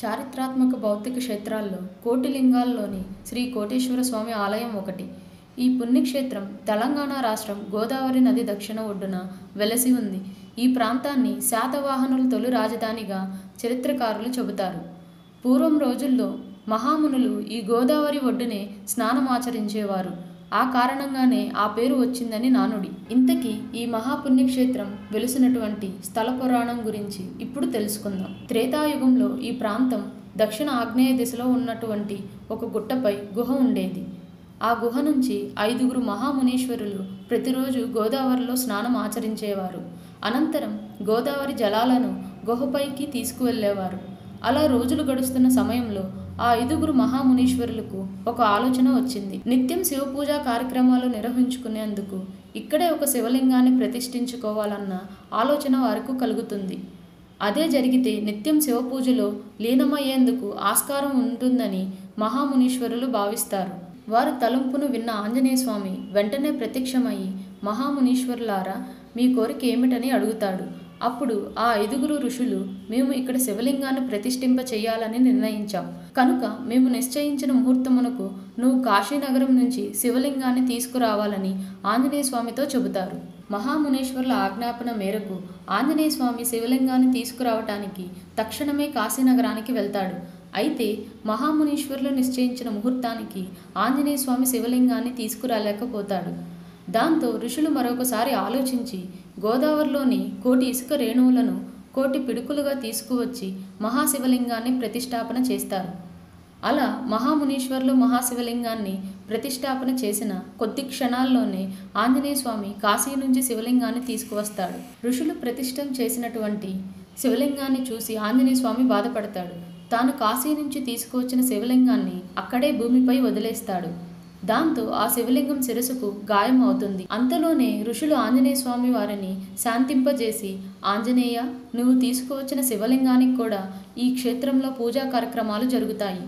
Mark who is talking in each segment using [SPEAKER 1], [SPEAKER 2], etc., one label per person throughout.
[SPEAKER 1] చారిత్రాత్మక భౌతిక క్షేత్రాల్లో కోటిలింగాల్లోని శ్రీ కోటేశ్వర స్వామి ఆలయం ఒకటి. ఈ పుణ్యక్షేత్రం తెలంగాణ రాష్ట్రం గోదావరి నది దక్షిణ ఒడ్డున వెలసి ఉంది. ఈ ప్రాంతాన్ని శాతవాహనుల తొలి రాజధానిగా చరిత్రకారులు చెబుతారు. పూర్వం రోజుల్లో మహామునులు ఈ గోదావరి ఒడ్డునే స్నానమాచరించేవారు. ఆ కారణంగానే ఆ పేరు వచ్చిందని నానుడి. ఇంతకీ ఈ మహాపుణ్యక్షేత్రం వెలిసినటువంటి స్థల పురాణం గురించి ఇప్పుడు తెలుసుకుందాం. త్రేతాయుగంలో ఈ ప్రాంతం దక్షిణ ఆగ్నేయ దిశలో ఉన్నటువంటి ఒక గుట్టపై గుహ ఉండేది. ఆ గుహ నుంచి ఐదుగురు మహామునీశ్వరులు ప్రతిరోజు గోదావరిలో స్నానం ఆచరించేవారు. అనంతరం గోదావరి జలాలను గుహపైకి తీసుకువెళ్ళేవారు. అలా రోజులు గడుస్తున్న సమయంలో ఆ ఐదుగురు మహామునీశ్వరులకు ఒక ఆలోచన వచ్చింది. నిత్యం శివపూజ కార్యక్రమాలు నిర్వహించుకునేందుకు ఇక్కడే ఒక శివలింగాన్ని ప్రతిష్ఠించుకోవాలన్న ఆలోచన వారికి కలుగుతుంది. అదే జరిగితే నిత్యం శివపూజలో లీనమయ్యేందుకు ఆస్కారం ఉంటుందని మహామునీశ్వరులు భావిస్తారు. వారు తలంపును విన్న ఆంజనేయ స్వామి వెంటనే ప్రత్యక్షమయ్యి మహామునీశ్వరులారా మీ కోరిక ఏమిటని అడుగుతాడు. అప్పుడు ఆ ఐదుగురు ఋషులు మేము ఇక్కడ శివలింగాన్ని ప్రతిష్ఠింప చేయాలని నిర్ణయించాం. కనుక మేము నిశ్చయించిన ముహూర్తమునకు నువ్వు కాశీనగరం నుంచి శివలింగాన్ని తీసుకురావాలని ఆంజనేయ స్వామితో చెబుతారు. మహామునేశ్వరుల ఆజ్ఞాపన మేరకు ఆంజనేయ స్వామి శివలింగాన్ని తీసుకురావటానికి తక్షణమే కాశీనగరానికి వెళ్తాడు. అయితే మహామునీశ్వరులు నిశ్చయించిన ముహూర్తానికి ఆంజనేయ స్వామి శివలింగాన్ని తీసుకురాలేకపోతాడు. దాంతో ఋషులు మరొకసారి ఆలోచించి గోదావరిలోని కోటి ఇసుక రేణువులను కోటి పిడుకులుగా తీసుకువచ్చి మహాశివలింగాన్ని ప్రతిష్టాపన చేస్తారు. అలా మహామునీశ్వర్లు మహాశివలింగాన్ని ప్రతిష్టాపన చేసిన కొద్ది క్షణాల్లోనే ఆంజనేయ స్వామి కాశీ నుంచి శివలింగాన్ని తీసుకువస్తాడు. ఋషులు ప్రతిష్టం చేసినటువంటి శివలింగాన్ని చూసి ఆంజనేయ స్వామి బాధపడతాడు. తాను కాశీ నుంచి తీసుకువచ్చిన శివలింగాన్ని అక్కడే భూమిపై వదిలేస్తాడు. దాంతో ఆ శివలింగం శిరసుకు గాయం అవుతుంది. అంతలోనే ఋషులు ఆంజనేయ స్వామి వారిని శాంతింపజేసి ఆంజనేయ నువ్వు తీసుకువచ్చిన శివలింగానికి కూడా ఈ క్షేత్రంలో పూజా కార్యక్రమాలు జరుగుతాయి.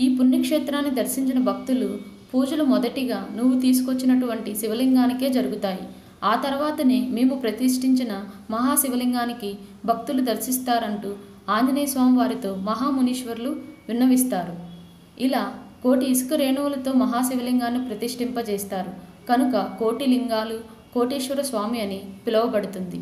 [SPEAKER 1] ఈ పుణ్యక్షేత్రాన్ని దర్శించిన భక్తులు పూజలు మొదటిగా నువ్వు తీసుకొచ్చినటువంటి శివలింగానికే జరుగుతాయి. ఆ తర్వాతనే మేము ప్రతిష్ఠించిన మహాశివలింగానికి భక్తులు దర్శిస్తారంటూ ఆంజనేయ స్వామి వారితో మహామునీశ్వరులు విన్నవిస్తారు. ఇలా కోటి ఇసుక రేణువులతో మహాశివలింగాన్ని ప్రతిష్ఠింపజేస్తారు. కనుక కోటి లింగాలు కోటేశ్వర స్వామి అని పిలువబడుతుంది.